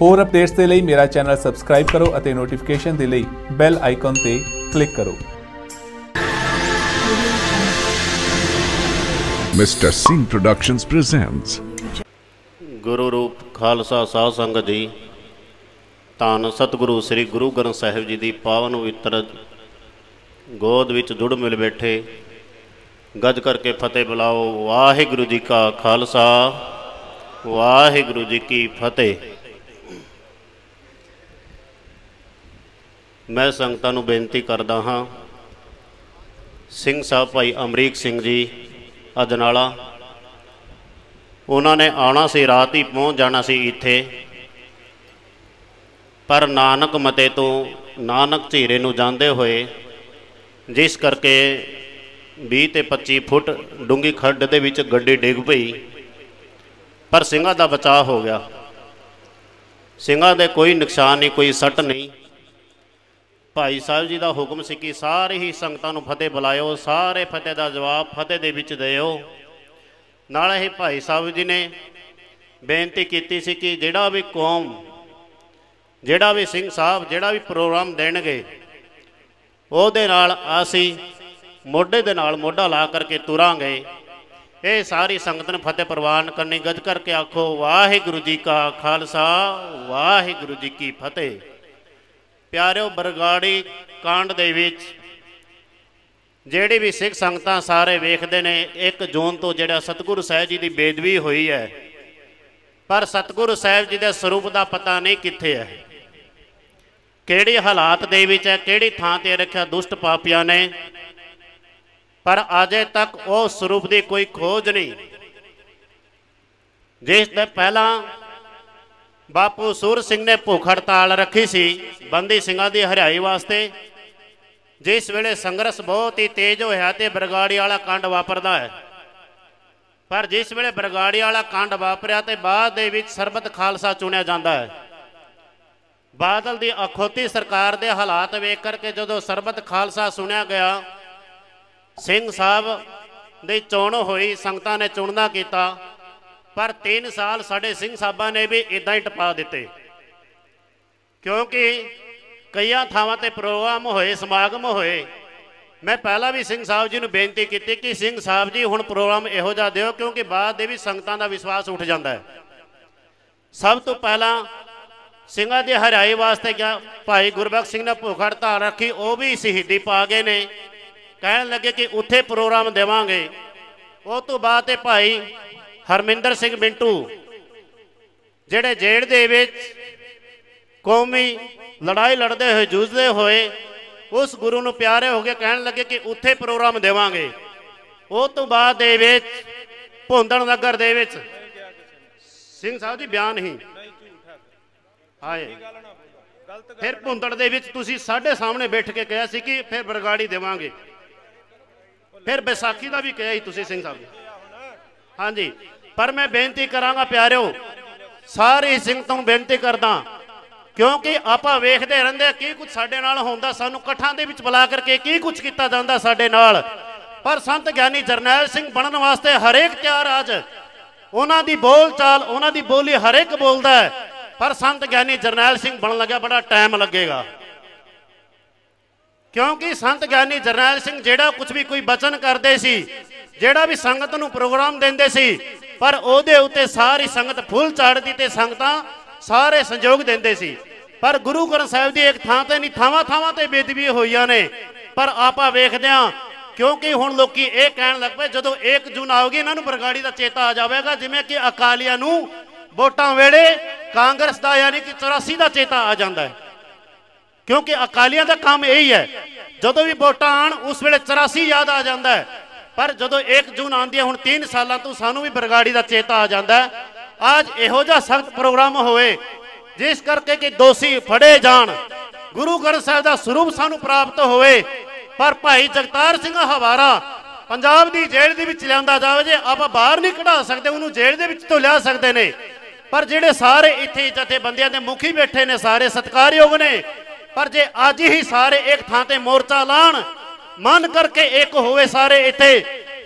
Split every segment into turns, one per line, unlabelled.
ਹੋਰ ਅਪਡੇਟਸ ਦੇ ਲਈ ਮੇਰਾ ਚੈਨਲ ਸਬਸਕ੍ਰਾਈਬ ਕਰੋ ਅਤੇ ਨੋਟੀਫਿਕੇਸ਼ਨ ਦੇ ਲਈ ਬੈਲ ਆਈਕਨ ਤੇ ਕਲਿੱਕ ਕਰੋ।
Mr. Singh Productions presents
Guru Roop Khalsa ਸਾਧ ਸੰਗਤ ਜੀ ਧੰਨ ਸਤਿਗੁਰੂ ਸ੍ਰੀ ਗੁਰੂ ਗ੍ਰੰਥ ਸਾਹਿਬ ਜੀ ਦੀ ਪਾਵਨ ਪਵਿੱਤਰ ਗੋਦ ਵਿੱਚ ਜੁੜ ਮਿਲ ਬੈਠੇ। ਗੱਜ ਕਰਕੇ ਫਤਿਹ ਬੁਲਾਓ। ਵਾਹਿਗੁਰੂ ਜੀ ਕਾ ਖਾਲਸਾ ਵਾਹਿਗੁਰੂ ਜੀ ਕੀ ਫਤਿਹ। ਮੈਂ ਸੰਗਤਾਂ ਨੂੰ ਬੇਨਤੀ ਕਰਦਾ ਹਾਂ। ਸਿੰਘ ਸਾਹਿਬ ਭਾਈ ਅਮਰੀਕ ਸਿੰਘ ਜੀ ਅਜਨਾਲਾ ਉਹਨਾਂ ਨੇ ਆਉਣਾ ਸੀ, ਰਾਤ ਹੀ ਪਹੁੰਚ ਜਾਣਾ ਸੀ ਇੱਥੇ। ਪਰ ਨਾਨਕ ਮਤੇ ਤੋਂ ਨਾਨਕ ਝੀਰੇ ਨੂੰ ਜਾਂਦੇ ਹੋਏ, ਜਿਸ ਕਰਕੇ 20 ਤੇ 25 ਫੁੱਟ ਡੂੰਗੀ ਖੱਡ ਦੇ ਵਿੱਚ ਗੱਡੀ ਡਿੱਗ ਪਈ। ਪਰ ਸਿੰਘਾਂ ਦਾ ਬਚਾਅ ਹੋ ਗਿਆ। ਸਿੰਘਾਂ ਦੇ ਕੋਈ ਨੁਕਸਾਨ ਨਹੀਂ, ਕੋਈ ਸੱਟ ਨਹੀਂ। ਭਾਈ ਸਾਹਿਬ ਜੀ ਦਾ ਹੁਕਮ ਸੀ ਕਿ ਸਾਰੇ ਹੀ ਸੰਗਤਾਂ ਨੂੰ ਫਤਿਹ ਬੁਲਾਇਓ, ਸਾਰੇ ਫਤਿਹ ਦਾ ਜਵਾਬ ਫਤਿਹ ਦੇ ਵਿੱਚ ਦਿਓ। ਨਾਲ ਇਹ ਭਾਈ ਸਾਹਿਬ ਜੀ ਨੇ ਬੇਨਤੀ ਕੀਤੀ ਸੀ ਕਿ ਜਿਹੜਾ ਵੀ ਕੌਮ, ਜਿਹੜਾ ਵੀ ਸਿੰਘ ਸਾਹਿਬ, ਜਿਹੜਾ ਵੀ ਪ੍ਰੋਗਰਾਮ ਦੇਣਗੇ, ਉਹਦੇ ਨਾਲ ਅਸੀਂ ਮੋਢੇ ਦੇ ਨਾਲ ਮੋਢਾ ਲਾ ਕਰਕੇ ਤੁਰਾਂਗੇ। ਇਹ ਸਾਰੀ ਸੰਗਤ ਨੂੰ ਫਤਿਹ ਪ੍ਰਵਾਨ ਕਰਨੀ ਗੱਜ ਕਰਕੇ ਆਖੋ, ਵਾਹਿਗੁਰੂ ਜੀ ਕਾ ਖਾਲਸਾ, ਵਾਹਿਗੁਰੂ ਜੀ ਕੀ ਫਤਿਹ। ਪਿਆਰਿਓ ਬਰਗਾੜੀ ਕਾਂਡ ਦੇ ਵਿੱਚ ਜਿਹੜੀ ਵੀ ਸਿੱਖ ਸੰਗਤਾਂ ਸਾਰੇ ਵੇਖਦੇ ਨੇ 1 ਜੂਨ ਤੋਂ ਜਿਹੜਾ ਸਤਿਗੁਰੂ ਸਾਹਿਬ ਜੀ ਦੀ ਬੇਦਵੀ ਹੋਈ ਹੈ, ਪਰ ਸਤਿਗੁਰੂ ਸਾਹਿਬ ਜੀ ਦੇ ਸਰੂਪ ਦਾ ਪਤਾ ਨਹੀਂ ਕਿੱਥੇ ਹੈ। ਕਿਹੜੇ ਹਾਲਾਤ ਦੇ ਵਿੱਚ ਹੈ, ਕਿਹੜੀ ਥਾਂ ਤੇ ਰੱਖਿਆ ਦੁਸ਼ਟ ਪਾਪੀਆਂ ਨੇ, ਪਰ ਅਜੇ ਤੱਕ ਉਹ ਸਰੂਪ ਦੀ ਕੋਈ ਖੋਜ ਨਹੀਂ। ਜਿਸ ਦੇ ਪਹਿਲਾਂ ਬਾਪੂ ਸੂਰ ਸਿੰਘ ਨੇ ਭੁੱਖ ਹੜਤਾਲ ਰੱਖੀ ਸੀ, ਬੰਦੀ ਸਿੰਘਾਂ ਦੀ ਹਰਿਆਈ ਵਾਸਤੇ। ਜਿਸ ਵੇਲੇ ਸੰਘਰਸ਼ ਬਹੁਤ ਹੀ ਤੇਜ਼ ਹੋਇਆ ਤੇ ਬਰਗਾੜੀ ਵਾਲਾ ਕੰਡ ਵਾਪਰਦਾ ਹੈ। ਪਰ ਜਿਸ ਵੇਲੇ ਬਰਗਾੜੀ ਵਾਲਾ ਕੰਡ ਵਾਪਰਿਆ ਤੇ ਬਾਅਦ ਦੇ ਵਿੱਚ ਸਰਬਤ ਖਾਲਸਾ ਚੁਣਿਆ ਜਾਂਦਾ ਹੈ। ਬਾਦਲ ਦੀ ਅਖੋਤੀ ਸਰਕਾਰ ਦੇ ਹਾਲਾਤ ਵੇਖ ਕਰਕੇ ਜਦੋਂ ਸਰਬਤ ਖਾਲਸਾ ਸੁਣਿਆ ਗਿਆ, ਸਿੰਘ ਸਾਹਿਬ ਦੀ ਚੋਣ ਹੋਈ, ਸੰਗਤਾਂ ਨੇ ਚੁਣਨਾ ਕੀਤਾ। ਪਰ 3 ਸਾਲ ਸਾਡੇ ਸਿੰਘ ਸਾਹਿਬਾਂ ਨੇ ਵੀ ਇਦਾਂ ਹੀ ਟਪਾ ਦਿੱਤੇ। ਕਿਉਂਕਿ ਕਈਆਂ ਥਾਵਾਂ ਤੇ ਪ੍ਰੋਗਰਾਮ ਹੋਏ, ਸਮਾਗਮ ਹੋਏ, ਮੈਂ ਪਹਿਲਾਂ ਵੀ ਸਿੰਘ ਸਾਹਿਬ ਜੀ ਨੂੰ ਬੇਨਤੀ ਕੀਤੀ ਕਿ ਸਿੰਘ ਸਾਹਿਬ ਜੀ ਹੁਣ ਪ੍ਰੋਗਰਾਮ ਇਹੋ ਜਿਹਾ ਦਿਓ ਕਿਉਂਕਿ ਬਾਅਦ ਦੇ ਵੀ ਸੰਗਤਾਂ ਦਾ ਵਿਸ਼ਵਾਸ ਉੱਠ ਜਾਂਦਾ ਹੈ। ਸਭ ਤੋਂ ਪਹਿਲਾਂ ਸਿੰਘਾਂ ਦੇ ਹਰਿਆਈ ਵਾਸਤੇ ਗਿਆ ਭਾਈ ਗੁਰਬਖਸ਼ ਸਿੰਘ ਨੇ ਭੁੱਖ ਹੜਤਾਲ ਰੱਖੀ, ਉਹ ਵੀ ਸ਼ਹੀਦੀ ਪਾ ਗਏ ਨੇ। ਕਹਿਣ ਲੱਗੇ ਕਿ ਉੱਥੇ ਪ੍ਰੋਗਰਾਮ ਦੇਵਾਂਗੇ। ਉਹ ਤੋਂ ਬਾਅਦ ਤੇ ਭਾਈ ਹਰਮਿੰਦਰ ਸਿੰਘ ਮਿੰਟੂ, ਜਿਹੜੇ ਜੇਲ੍ਹ ਦੇ ਵਿੱਚ ਕੌਮੀ ਲੜਾਈ ਲੜਦੇ ਹੋਏ, ਜੂਝਦੇ ਹੋਏ ਉਸ ਗੁਰੂ ਨੂੰ ਪਿਆਰੇ ਹੋ ਕੇ ਕਹਿਣ ਲੱਗੇ ਕਿ ਉੱਥੇ ਪ੍ਰੋਗਰਾਮ ਦੇਵਾਂਗੇ। ਉਹ ਤੋਂ ਬਾਅਦ ਦੇ ਵਿੱਚ ਭੁੰਦਣ ਨਗਰ ਦੇ ਵਿੱਚ, ਸਿੰਘ ਸਾਹਿਬ ਜੀ, ਬਿਆਨ ਹੀ। ਆਏ ਫਿਰ ਭੁੰਦੜ ਦੇ ਵਿੱਚ ਤੁਸੀਂ ਸਾਡੇ ਸਾਹਮਣੇ ਬੈਠ ਕੇ ਕਿਹਾ ਸੀ ਕਿ ਫਿਰ ਬਰਗਾੜੀ ਦੇਵਾਂਗੇ। ਫਿਰ ਵਿਸਾਖੀ ਦਾ ਵੀ ਕਿਹਾ ਸੀ ਤੁਸੀਂ, ਸਿੰਘ ਸਾਹਿਬ ਜੀ। ਹਾਂਜੀ। ਪਰ ਮੈਂ ਬੇਨਤੀ ਕਰਾਂਗਾ ਪਿਆਰਿਓ, ਸਾਰੇ ਸਿੰਘਾਂ ਨੂੰ ਬੇਨਤੀ ਕਰਦਾ, ਕਿਉਂਕਿ ਆਪਾਂ ਵੇਖਦੇ ਰਹਿੰਦੇ ਕੀ ਕੁਝ ਸਾਡੇ ਨਾਲ ਹੁੰਦਾ, ਸਾਨੂੰ ਇਕੱਠਾਂ ਦੇ ਵਿੱਚ ਬੁਲਾ ਕਰਕੇ ਕੀ ਕੁਝ ਕੀਤਾ ਜਾਂਦਾ ਸਾਡੇ ਨਾਲ। ਪਰ ਸੰਤ ਗਿਆਨੀ ਜਰਨੈਲ ਸਿੰਘ ਬਣਨ ਵਾਸਤੇ ਹਰੇਕ ਤਿਆਰ ਅੱਜ। ਉਹਨਾਂ ਦੀ ਬੋਲ ਚਾਲ, ਉਹਨਾਂ ਦੀ ਬੋਲੀ ਹਰੇਕ ਬੋਲਦਾ ਹੈ, ਪਰ ਸੰਤ ਗਿਆਨੀ ਜਰਨੈਲ ਸਿੰਘ ਬਣਨ ਲੱਗਿਆ, ਬੜਾ ਟਾਈਮ ਲੱਗੇਗਾ। ਕਿਉਂਕਿ ਸੰਤ ਗਿਆਨੀ ਜਰਨੈਲ ਸਿੰਘ ਜਿਹੜਾ ਕੁਝ ਵੀ ਕੋਈ ਬਚਨ ਕਰਦੇ ਸੀ, ਜਿਹੜਾ ਵੀ ਸੰਗਤ ਨੂੰ ਪ੍ਰੋਗਰਾਮ ਦਿੰਦੇ ਸੀ ਪਰ ਉਹਦੇ ਉੱਤੇ ਸਾਰੀ ਸੰਗਤ ਫੁੱਲ ਚਾੜਦੀ ਤੇ ਸੰਗਤਾਂ ਸਾਰੇ ਸੰਯੋਗ ਦਿੰਦੇ ਸੀ। ਪਰ ਗੁਰੂ ਗ੍ਰੰਥ ਸਾਹਿਬ ਦੀ ਇੱਕ ਥਾਂ ਤੇ ਨਹੀਂ, ਥਾਵਾਂ ਥਾਵਾਂ ਤੇ ਬੇਦਬੀ ਹੋਈਆਂ ਨੇ। ਪਰ ਆਪਾਂ ਵੇਖਦੇ ਹਾਂ, ਕਿਉਂਕਿ ਹੁਣ ਲੋਕੀ ਇਹ ਕਹਿਣ ਲੱਗ ਪਏ, ਜਦੋਂ 1 ਜੂਨ ਆਉਗੀ ਇਹਨਾਂ ਨੂੰ ਬਰਗਾੜੀ ਦਾ ਚੇਤਾ ਆ ਜਾਵੇਗਾ, ਜਿਵੇਂ ਕਿ ਅਕਾਲੀਆਂ ਨੂੰ ਵੋਟਾਂ ਵੇਲੇ ਕਾਂਗਰਸ ਦਾ ਯਾਨੀ ਕਿ 84 ਦਾ ਚੇਤਾ ਆ ਜਾਂਦਾ ਹੈ। ਕਿਉਂਕਿ ਅਕਾਲੀਆਂ ਦਾ ਕੰਮ ਇਹੀ ਹੈ, ਜਦੋਂ ਵੀ ਵੋਟਾਂ ਆਣ ਉਸ ਵੇਲੇ 84 ਯਾਦ ਆ ਜਾਂਦਾ ਹੈ। ਪਰ ਜਦੋਂ 1 ਜੂਨ ਆਉਂਦੀ ਹੈ, ਹੁਣ 3 ਸਾਲਾਂ ਤੋਂ ਸਾਨੂੰ ਵੀ ਬਰਗਾੜੀ ਦਾ ਚੇਤਾ ਆ ਜਾਂਦਾ ਅੱਜ ਇਹੋ ਜਿਹਾ ਸਖਤ ਪ੍ਰੋਗਰਾਮ ਹੋਵੇ, ਜਿਸ ਕਰਕੇ ਕਿ ਦੋਸ਼ੀ ਫੜੇ ਜਾਣ। ਗੁਰੂ ਗ੍ਰੰਥ ਸਾਹਿਬ ਦਾ ਸਰੂਪ ਸਾਨੂੰ ਪ੍ਰਾਪਤ ਹੋਵੇ। ਪਰ ਭਾਈ ਜਗਤਾਰ ਸਿੰਘ ਹਵਾਰਾ ਪੰਜਾਬ ਦੀ ਜੇਲ੍ਹ ਦੇ ਵਿੱਚ ਲਿਆਂਦਾ ਜਾਵੇ ਜੇ ਆਪਾਂ ਬਾਹਰ ਨਹੀਂ ਕਢਾ ਸਕਦੇ, ਉਹਨੂੰ ਜੇਲ੍ਹ ਦੇ ਵਿੱਚ ਤੋਂ ਲਿਆ ਸਕਦੇ ਨੇ। ਪਰ ਜਿਹੜੇ ਸਾਰੇ ਇੱਥੇ ਜਥੇਬੰਦੀਆਂ ਦੇ ਮੁਖੀ ਬੈਠੇ ਨੇ, ਸਾਰੇ ਸਤਿਕਾਰਯੋਗ ਨੇ। ਪਰ ਜੇ ਅੱਜ ਹੀ ਸਾਰੇ ਇੱਕ ਥਾਂ ਤੇ ਮੋਰਚਾ ਲਾਣ ਮਨ ਕਰਕੇ ਇੱਕ ਹੋਵੇ ਸਾਰੇ ਇੱਥੇ,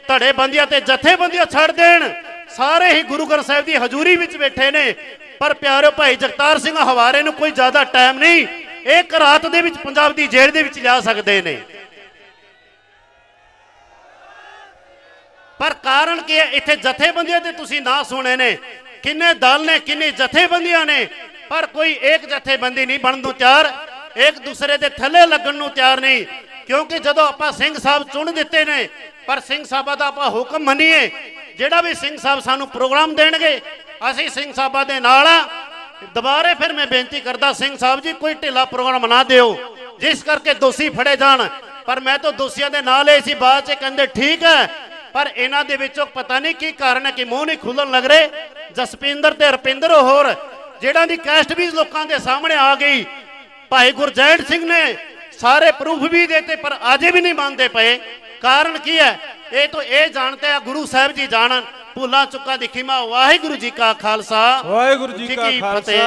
ਧੜੇ ਬੰਦੀਆਂ ਤੇ ਜਥੇਬੰਦੀਆਂ ਛੱਡ ਦੇਣ। ਸਾਰੇ ਹੀ ਗੁਰੂ ਗ੍ਰੰਥ ਸਾਹਿਬ ਦੀ ਹਜ਼ੂਰੀ ਵਿੱਚ ਬੈਠੇ ਨੇ। ਪਰ ਪਿਆਰਿਓ ਭਾਈ ਜਗਤਾਰ ਸਿੰਘ ਹਵਾਰੇ ਨੂੰ ਕੋਈ ਜ਼ਿਆਦਾ ਟਾਈਮ ਨਹੀਂ। ਇੱਕ ਰਾਤ ਦੇ ਵਿੱਚ ਪੰਜਾਬ ਦੀ ਜੇਲ੍ਹ ਦੇ ਵਿੱਚ ਜਾ ਸਕਦੇ ਨੇ। ਪਰ ਕਾਰਨ ਕੀ ਹੈ? ਇੱਥੇ ਜਥੇਬੰਦੀਆਂ ਤੇ ਤੁਸੀਂ ਨਾ ਸੁਣੇ ਨੇ। ਕਿੰਨੇ ਦਲ ਨੇ, ਕਿੰਨੇ ਜਥੇਬੰਦੀਆਂ ਨੇ। ਪਰ ਕੋਈ ਇੱਕ ਜਥੇਬੰਦੀ ਨਹੀਂ ਬਣਨ ਨੂੰ ਤਿਆਰ। ਇੱਕ ਦੂਸਰੇ ਦੇ ਥੱਲੇ ਲੱਗਣ ਨੂੰ ਤਿਆਰ ਨਹੀਂ। ਕਿਉਂਕਿ ਜਦੋਂ ਆਪਾਂ ਸਿੰਘ ਸਾਹਿਬ ਚੁਣ ਦਿੱਤੇ ਨੇ, ਪਰ ਸਿੰਘ ਸਾਹਿਬਾਂ ਦਾ ਆਪਾਂ ਹੁਕਮ ਮੰਨੀਏ, ਜਿਹੜਾ ਵੀ ਸਿੰਘ ਸਾਹਿਬ ਸਾਨੂੰ ਪ੍ਰੋਗਰਾਮ ਦੇਣਗੇ, ਅਸੀਂ ਸਿੰਘ ਸਾਹਿਬਾਂ ਦੇ ਨਾਲ ਆ। ਦੁਬਾਰੇ ਫਿਰ ਮੈਂ ਬੇਨਤੀ ਕਰਦਾ, ਸਿੰਘ ਸਾਹਿਬ ਜੀ, ਕੋਈ ਢਿੱਲਾ ਪ੍ਰੋਗਰਾਮ ਨਾ ਦਿਓ, ਜਿਸ ਕਰਕੇ ਦੋਸ਼ੀ ਫੜੇ ਜਾਣ। ਪਰ ਮੈਂ ਤਾਂ ਦੋਸ਼ੀਆਂ ਦੇ ਨਾਲ ਹੀ ਸੀ, ਬਾਅਦ ਚ ਕਹਿੰਦੇ ਠੀਕ ਹੈ, ਪਰ ਇਹਨਾਂ ਦੇ ਵਿੱਚੋਂ ਪਤਾ ਨਹੀਂ ਕੀ ਕਾਰਨ ਹੈ ਕਿ ਮੂੰਹ ਨਹੀਂ ਖੁੱਲਣ ਲੱਗ ਰਹੇ। ਜਸਪਿੰਦਰ ਤੇ ਰਪਿੰਦਰ ਹੋਰ ਜਿਹੜਾ ਦੀ ਕੈਸਟ ਵੀ ਲੋਕਾਂ ਦੇ ਸਾਹਮਣੇ ਆ ਗਈ। ਭਾਈ ਗੁਰਜੈਨ ਸਿੰਘ ਨੇ ਸਾਰੇ ਪ੍ਰੂਫ ਵੀ ਦਿੱਤੇ ਪਰ ਅਜੇ ਵੀ ਨਹੀਂ ਮੰਨਦੇ ਪਏ। ਕਾਰਨ ਕੀ ਹੈ? ਇਹ ਤਾਂ ਇਹ ਜਾਣਦੇ ਆ ਗੁਰੂ ਸਾਹਿਬ ਜੀ ਜਾਣਨ। ਭੁੱਲਾਂ ਚੁੱਕਾਂ ਦੀ ਖਿਮਾ ਵਾਹਿਗੁਰੂ ਜੀ ਕਾ ਖਾਲਸਾ।
ਵਾਹਿਗੁਰੂ ਜੀ ਕਾ ਖਾਲਸਾ
ਫਤਿਹ।